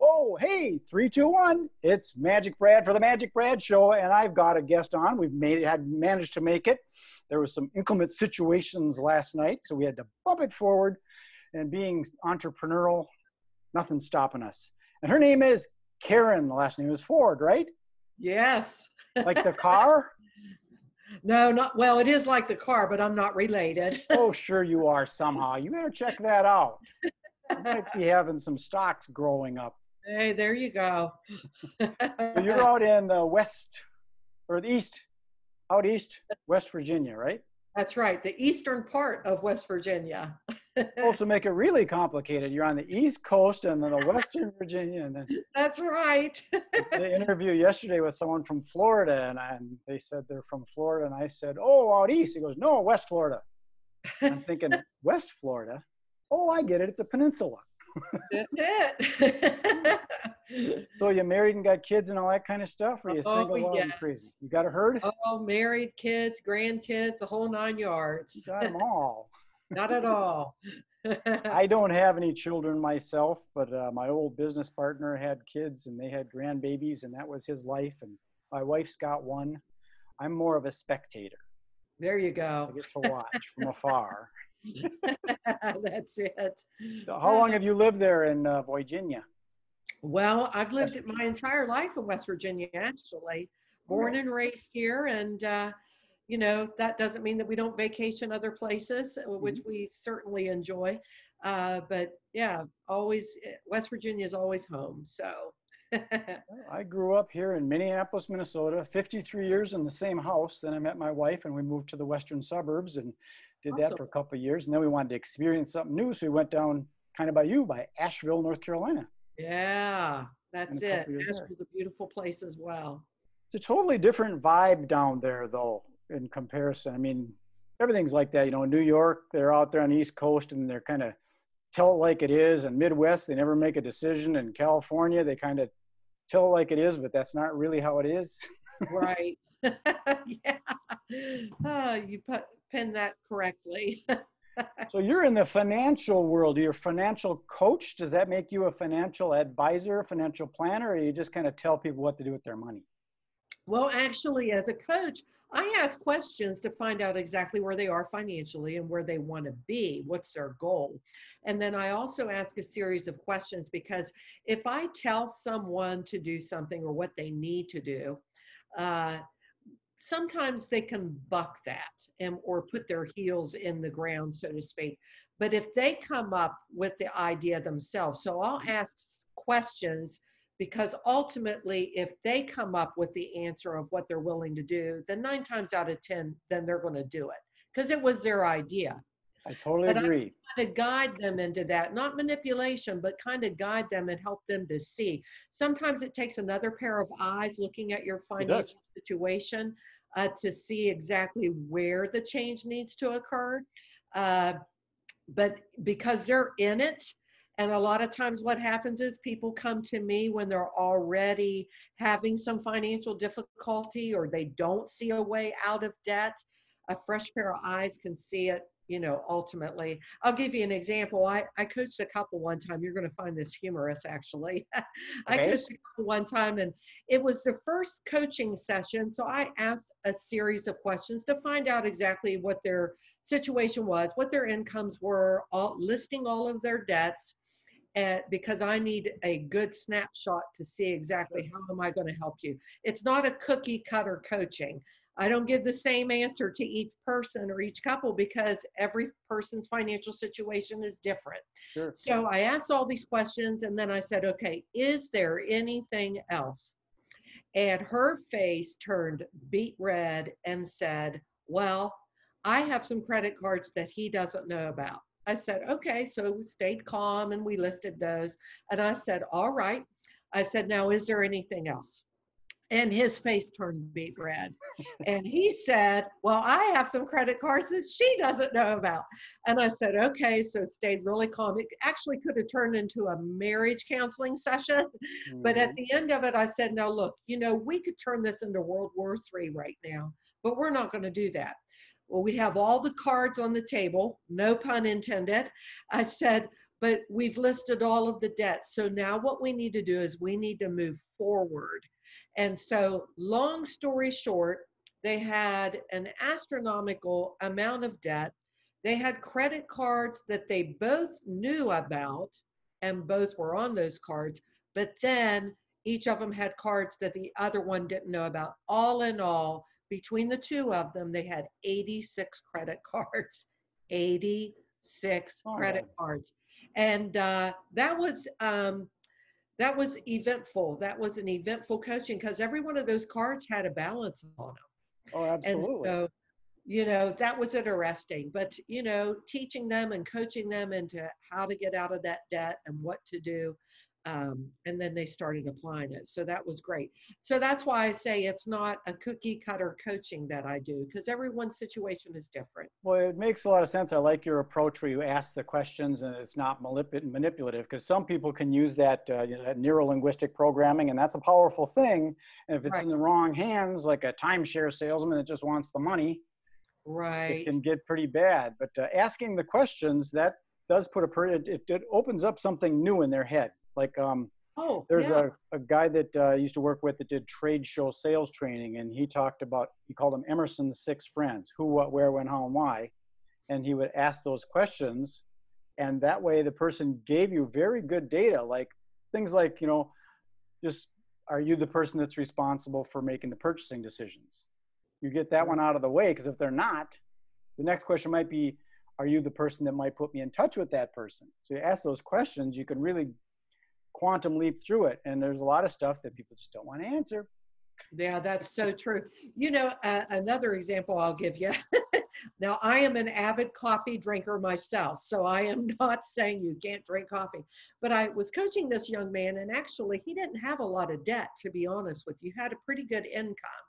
Oh, hey, three, two, one. It's Magic Brad for the Magic Brad Show, and I've got a guest on. We've made it, had managed to make it. There was some inclement situations last night, so we had to bump it forward. And being entrepreneurial, nothing's stopping us. And her name is Karen. The last name is Ford, right? Yes. Like the car? No, not well. It is like the car, but I'm not related. oh, sure you are somehow. You better check that out. You might be having some stocks growing up. Hey, there you go. so you're out in the west or the east, out east, West Virginia, right? That's right, the eastern part of West Virginia. Also make it really complicated. You're on the east coast and then the western Virginia, and then that's right. the interview yesterday with someone from Florida, and, I, and they said they're from Florida, and I said, "Oh, out east." He goes, "No, West Florida." And I'm thinking, West Florida? Oh, I get it. It's a peninsula. so you married and got kids and all that kind of stuff, or you oh, single and crazy? You got a herd? Oh, married, kids, grandkids, the whole nine yards. You got them all. Not at all. I don't have any children myself, but uh, my old business partner had kids and they had grandbabies, and that was his life. And my wife's got one. I'm more of a spectator. There you go. I get to watch from afar. That's it. How long have you lived there in uh, Virginia? Well, I've lived my entire life in West Virginia, actually. Born and raised here, and uh, you know that doesn't mean that we don't vacation other places, uh, which mm-hmm. we certainly enjoy. Uh, but yeah, always eh, West Virginia is always home. So. I grew up here in Minneapolis, Minnesota, 53 years in the same house. Then I met my wife and we moved to the western suburbs and did awesome. that for a couple of years. And then we wanted to experience something new. So we went down kind of by you, by Asheville, North Carolina. Yeah, that's it. Asheville's a beautiful place as well. It's a totally different vibe down there, though, in comparison. I mean, everything's like that. You know, in New York, they're out there on the East Coast and they're kind of tell it like it is. And Midwest, they never make a decision. In California, they kind of tell it like it is, but that's not really how it is. right. yeah. Oh, you put pin that correctly. so you're in the financial world. You're a financial coach. Does that make you a financial advisor, financial planner, or you just kind of tell people what to do with their money? Well, actually, as a coach, I ask questions to find out exactly where they are financially and where they want to be. What's their goal? And then I also ask a series of questions because if I tell someone to do something or what they need to do, uh, sometimes they can buck that and or put their heels in the ground so to speak but if they come up with the idea themselves so i'll ask questions because ultimately if they come up with the answer of what they're willing to do then nine times out of ten then they're going to do it because it was their idea. I totally but agree. I of guide them into that not manipulation but kind of guide them and help them to see. Sometimes it takes another pair of eyes looking at your financial situation uh, to see exactly where the change needs to occur uh, but because they're in it and a lot of times, what happens is people come to me when they're already having some financial difficulty or they don't see a way out of debt. A fresh pair of eyes can see it, you know, ultimately. I'll give you an example. I, I coached a couple one time. You're going to find this humorous, actually. I coached a couple one time, and it was the first coaching session. So I asked a series of questions to find out exactly what their situation was, what their incomes were, all, listing all of their debts and because I need a good snapshot to see exactly how am I going to help you. It's not a cookie cutter coaching. I don't give the same answer to each person or each couple because every person's financial situation is different. Sure. So I asked all these questions and then I said, okay, is there anything else? And her face turned beet red and said, well, I have some credit cards that he doesn't know about. I said, okay. So we stayed calm and we listed those. And I said, all right. I said, now, is there anything else? And his face turned beet red. and he said, Well, I have some credit cards that she doesn't know about. And I said, Okay. So it stayed really calm. It actually could have turned into a marriage counseling session. Mm-hmm. But at mm-hmm. the end of it, I said, Now, look, you know, we could turn this into World War III right now, but we're not going to do that well, we have all the cards on the table, no pun intended. I said, but we've listed all of the debts. So now what we need to do is we need to move forward. And so, long story short, they had an astronomical amount of debt. They had credit cards that they both knew about and both were on those cards, but then each of them had cards that the other one didn't know about. All in all, between the two of them, they had 86 credit cards. 86 oh, credit cards. And uh, that was um, that was eventful. That was an eventful coaching because every one of those cards had a balance on them. Oh, absolutely. And so, you know, that was interesting. But, you know, teaching them and coaching them into how to get out of that debt and what to do um, and then they started applying it. So that was great. So that's why I say it's not a cookie cutter coaching that I do because everyone's situation is different. Well, it makes a lot of sense. I like your approach where you ask the questions and it's not manipulative because some people can use that, uh, you know, that neuro linguistic programming and that's a powerful thing. And if it's right. in the wrong hands, like a timeshare salesman that just wants the money, right, it can get pretty bad. But uh, asking the questions that does put a it, it opens up something new in their head like, um, oh, there's yeah. a, a guy that uh, I used to work with that did trade show sales training, and he talked about, he called them Emerson's six friends who, what, where, when, how, and why. And he would ask those questions. And that way, the person gave you very good data, like things like, you know, just are you the person that's responsible for making the purchasing decisions? You get that one out of the way because if they're not, the next question might be, are you the person that might put me in touch with that person? So you ask those questions, you can really quantum leap through it. And there's a lot of stuff that people just don't want to answer. Yeah, that's so true. You know, uh, another example I'll give you. now, I am an avid coffee drinker myself, so I am not saying you can't drink coffee. But I was coaching this young man, and actually, he didn't have a lot of debt, to be honest with you. He had a pretty good income.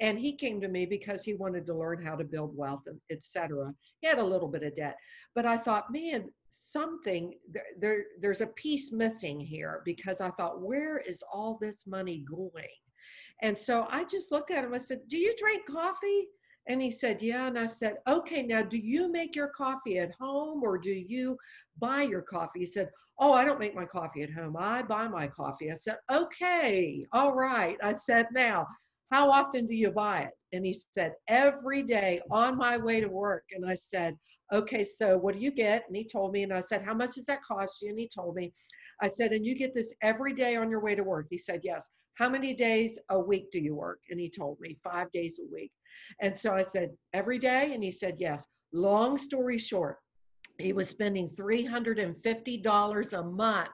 And he came to me because he wanted to learn how to build wealth, and etc. He had a little bit of debt, but I thought, man, something there, there there's a piece missing here because I thought, where is all this money going? And so I just looked at him. I said, "Do you drink coffee?" And he said, Yeah. And I said, Okay, now do you make your coffee at home or do you buy your coffee? He said, Oh, I don't make my coffee at home. I buy my coffee. I said, Okay, all right. I said, Now, how often do you buy it? And he said, Every day on my way to work. And I said, Okay, so what do you get? And he told me, and I said, How much does that cost you? And he told me, I said, And you get this every day on your way to work? He said, Yes. How many days a week do you work? And he told me, Five days a week. And so I said, Every day? And he said, Yes. Long story short, he was spending $350 a month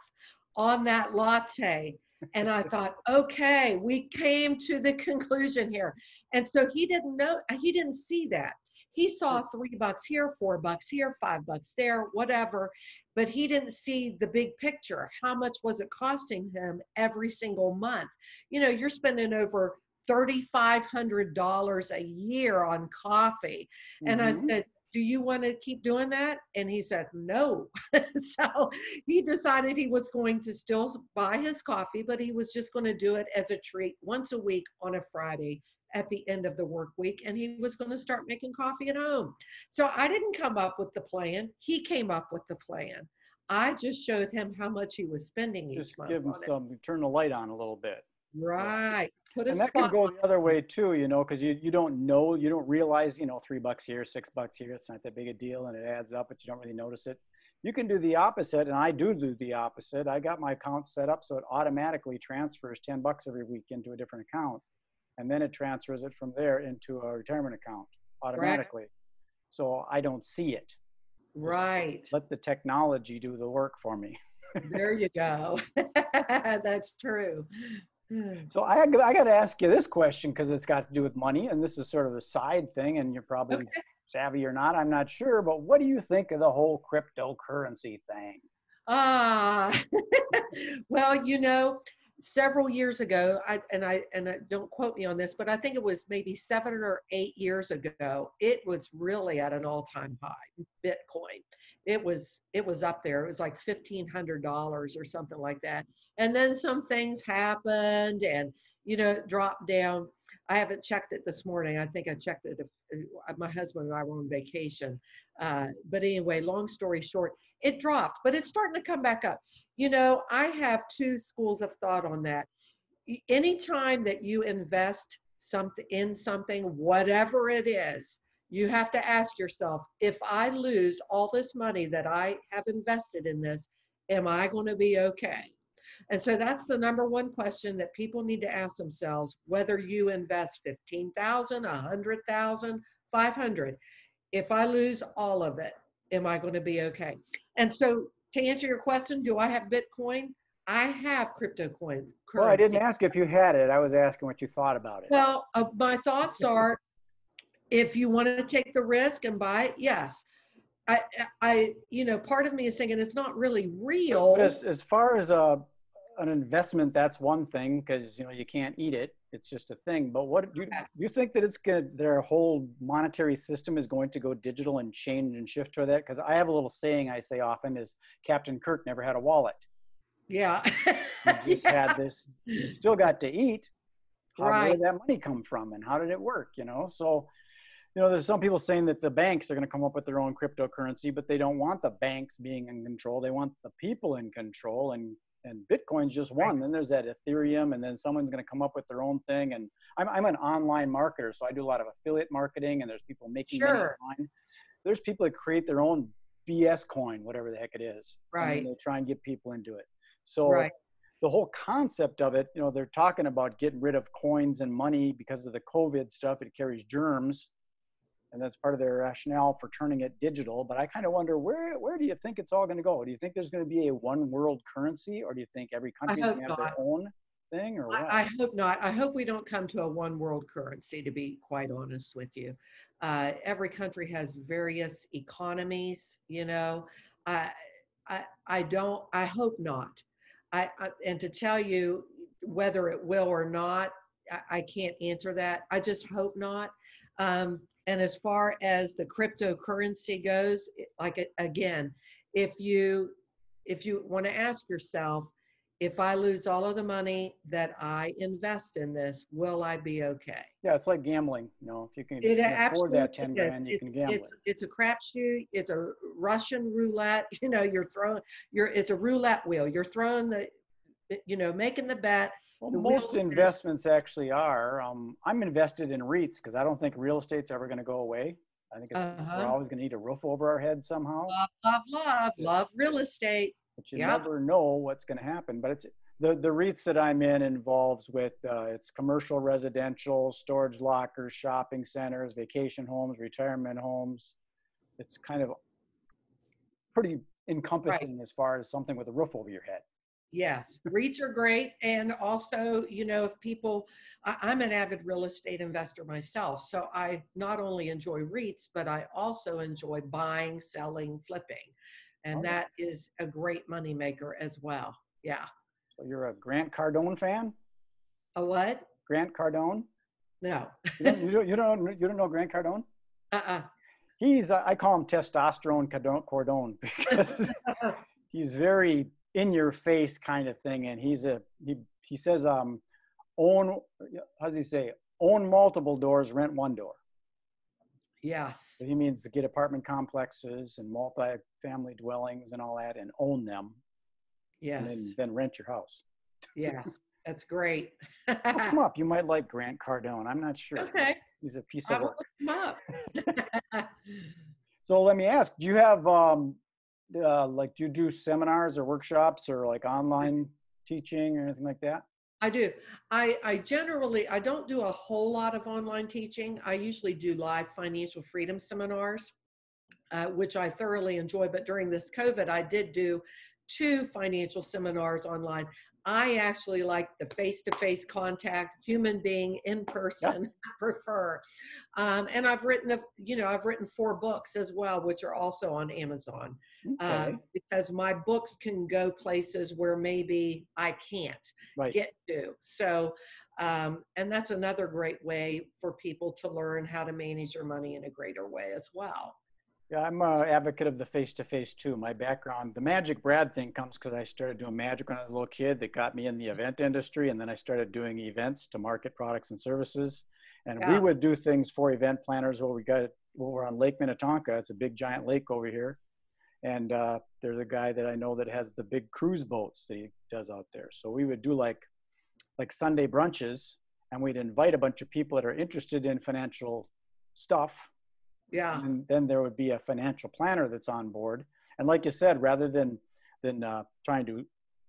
on that latte and I thought, okay, we came to the conclusion here. And so he didn't know, he didn't see that. He saw three bucks here, four bucks here, five bucks there, whatever, but he didn't see the big picture. How much was it costing him every single month? You know, you're spending over $3,500 a year on coffee. And mm-hmm. I said, do you want to keep doing that? And he said, no. so he decided he was going to still buy his coffee, but he was just going to do it as a treat once a week on a Friday at the end of the work week. And he was going to start making coffee at home. So I didn't come up with the plan. He came up with the plan. I just showed him how much he was spending just each month. Just give him some, it. turn the light on a little bit. Right. Put a and that can go the other way too, you know, because you, you don't know, you don't realize, you know, three bucks here, six bucks here, it's not that big a deal and it adds up, but you don't really notice it. You can do the opposite, and I do do the opposite. I got my account set up so it automatically transfers 10 bucks every week into a different account. And then it transfers it from there into a retirement account automatically. Right. So I don't see it. Right. Just let the technology do the work for me. there you go. That's true. Hmm. So I, I got to ask you this question because it's got to do with money, and this is sort of a side thing, and you're probably okay. savvy or not. I'm not sure, but what do you think of the whole cryptocurrency thing? Ah, well, you know, several years ago, I, and I and I, don't quote me on this, but I think it was maybe seven or eight years ago. It was really at an all-time high, Bitcoin. It was it was up there. It was like fifteen hundred dollars or something like that and then some things happened and you know dropped down I haven't checked it this morning. I think I checked it. If, uh, my husband and I were on vacation. Uh, but anyway, long story short, it dropped, but it's starting to come back up. You know, I have two schools of thought on that. Anytime that you invest something in something, whatever it is, you have to ask yourself if I lose all this money that I have invested in this, am I going to be okay? And so that's the number one question that people need to ask themselves whether you invest 15,000, 100,000, 500. If I lose all of it, am I going to be okay? And so to answer your question, do I have Bitcoin? I have crypto coins. Well, I didn't ask if you had it. I was asking what you thought about it. Well, uh, my thoughts are if you want to take the risk and buy it, yes. I, I, you know, part of me is thinking it's not really real. As, as far as a, uh, an investment, that's one thing because you know you can't eat it. It's just a thing. But what do you, you think that it's going their whole monetary system is going to go digital and change and shift to that? Because I have a little saying I say often is Captain Kirk never had a wallet. Yeah. you just yeah. had this. You still got to eat. How right. did that money come from, and how did it work? You know, so you know, there's some people saying that the banks are going to come up with their own cryptocurrency, but they don't want the banks being in control. They want the people in control, and and Bitcoin's just one. Right. Then there's that Ethereum, and then someone's going to come up with their own thing. And I'm I'm an online marketer, so I do a lot of affiliate marketing, and there's people making sure. money online. There's people that create their own BS coin, whatever the heck it is. Right. And they try and get people into it. So right. the whole concept of it, you know, they're talking about getting rid of coins and money because of the COVID stuff. It carries germs and that's part of their rationale for turning it digital. But I kind of wonder where where do you think it's all going to go? Do you think there's going to be a one world currency, or do you think every country going to have their own thing? Or I, I, hope not. I hope we don't come to a one world currency. To be quite honest with you, uh, every country has various economies. You know, I I, I don't. I hope not. I, I and to tell you whether it will or not, I, I can't answer that. I just hope not. Um, and as far as the cryptocurrency goes, like again, if you if you want to ask yourself, if I lose all of the money that I invest in this, will I be okay? Yeah, it's like gambling. You know, if you can, it afford that ten grand, you can gamble. It's, it's a crapshoot. It's a Russian roulette. You know, you're throwing. You're. It's a roulette wheel. You're throwing the. You know, making the bet well, most investments actually are. Um, I'm invested in REITs because I don't think real estate's ever going to go away. I think uh-huh. we're always going to need a roof over our head somehow. Love, love, love, love real estate. But you yep. never know what's going to happen. But it's the the REITs that I'm in involves with uh, it's commercial, residential, storage lockers, shopping centers, vacation homes, retirement homes. It's kind of pretty encompassing right. as far as something with a roof over your head. Yes, REITs are great. And also, you know, if people, I, I'm an avid real estate investor myself. So I not only enjoy REITs, but I also enjoy buying, selling, flipping. And oh. that is a great moneymaker as well. Yeah. So you're a Grant Cardone fan? A what? Grant Cardone? No. you, don't, you, don't, you, don't, you don't know Grant Cardone? Uh-uh. He's, uh, I call him testosterone Cardone because he's very in your face kind of thing and he's a he he says um own how does he say own multiple doors rent one door. Yes. So he means to get apartment complexes and multi-family dwellings and all that and own them. Yes and then, then rent your house. Yes. That's great. Look him up. You might like grant cardone. I'm not sure. Okay. He's a piece of work. look him up. so let me ask do you have um uh, like do you do seminars or workshops or like online teaching or anything like that? I do. I, I generally I don't do a whole lot of online teaching. I usually do live financial freedom seminars, uh, which I thoroughly enjoy. But during this COVID, I did do two financial seminars online. I actually like the face-to-face contact, human being in person. Yep. prefer, um, and I've written a, you know, I've written four books as well, which are also on Amazon, okay. um, because my books can go places where maybe I can't right. get to. So, um, and that's another great way for people to learn how to manage their money in a greater way as well. Yeah, I'm an advocate of the face-to-face too. My background, the Magic Brad thing comes because I started doing magic when I was a little kid that got me in the event industry. And then I started doing events to market products and services. And Yeah. we would do things for event planners where we got over on Lake Minnetonka. It's a big giant lake over here. And uh, there's a guy that I know that has the big cruise boats that he does out there. So we would do like like Sunday brunches and we'd invite a bunch of people that are interested in financial stuff Yeah. and then there would be a financial planner that's on board and like you said rather than than uh, trying to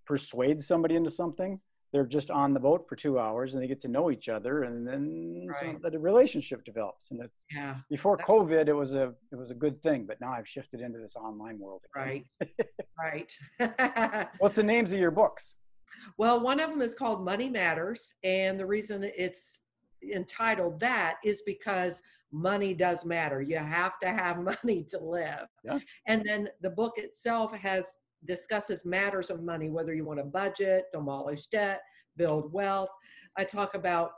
persuade somebody into something they're just on the boat for two hours and they get to know each other and then Right. so relationship develops and it, Yeah. before That- covid it was a it was a good thing but now i've shifted into this online world again. Right. right. what's the names of your books Well, one of them is called Money Matters. And the reason it's entitled that is because money does matter. You have to have money to live. Yeah. And then the book itself has discusses matters of money, whether you want to budget, demolish debt, build wealth. I talk about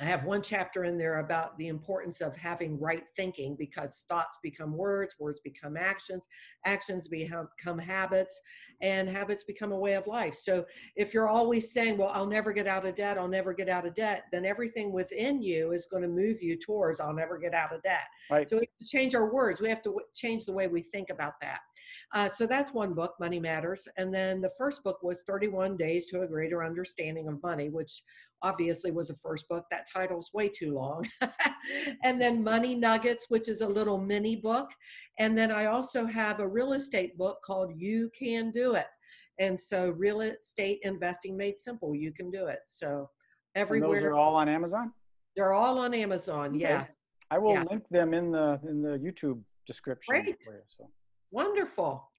I have one chapter in there about the importance of having right thinking because thoughts become words, words become actions, actions become, habits, and habits become a way of life. So if you're always saying, Well, I'll never get out of debt, I'll never get out of debt, then everything within you is going to move you towards, I'll never get out of debt. Right. So we have to change our words. We have to w- change the way we think about that. Uh, so that's one book, Money Matters. And then the first book was 31 Days to a Greater Understanding of Money, which obviously was a first book. That title's way too long. and then Money Nuggets, which is a little mini book. And then I also have a real estate book called You Can Do It. And so real estate investing made simple. You can do it. So and those are all on amazon they're all on Amazon. Okay. Yeah. i will Yeah. link them in the in the youtube description Great. for you so Wonderful.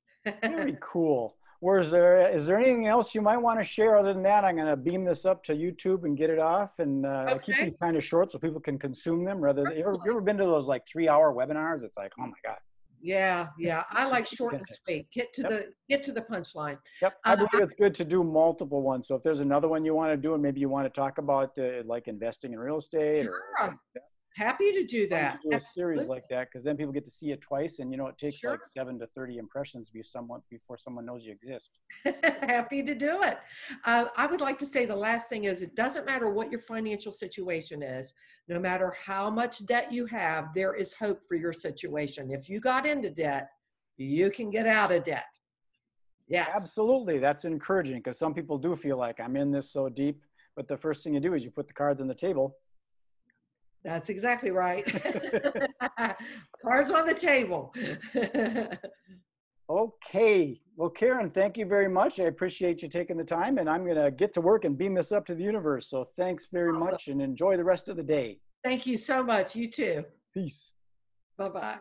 Very cool. Where's there? Is there anything else you might want to share other than that? I'm going to beam this up to YouTube and get it off, and uh, I'll keep these kind of short so people can consume them. Rather, than, you ever, you ever been to those like three-hour webinars? It's like, oh my god. Yeah, yeah. I like short and sweet. Get to Yep. the get to the punchline. Yep, I Uh, believe it's good to do multiple ones. So if there's another one you want to do, and maybe you want to talk about uh, like investing in real estate, or Sure. Happy to do that. you do a series like that, because then people get to see it twice, and you know it takes Sure. like seven to thirty impressions to be someone before someone knows you exist. Happy to do it. Uh, I would like to say the last thing is it doesn't matter what your financial situation is, no matter how much debt you have, there is hope for your situation. If you got into debt, you can get out of debt. Yes. Absolutely. That's encouraging because some people do feel like I'm in this so deep. But the first thing you do is you put the cards on the table. That's exactly right. Cards on the table. Okay. Well, Karen, thank you very much. I appreciate you taking the time and I'm going to get to work and beam this up to the universe. So thanks very much and enjoy the rest of the day. Thank you so much. You too. Peace. Bye bye.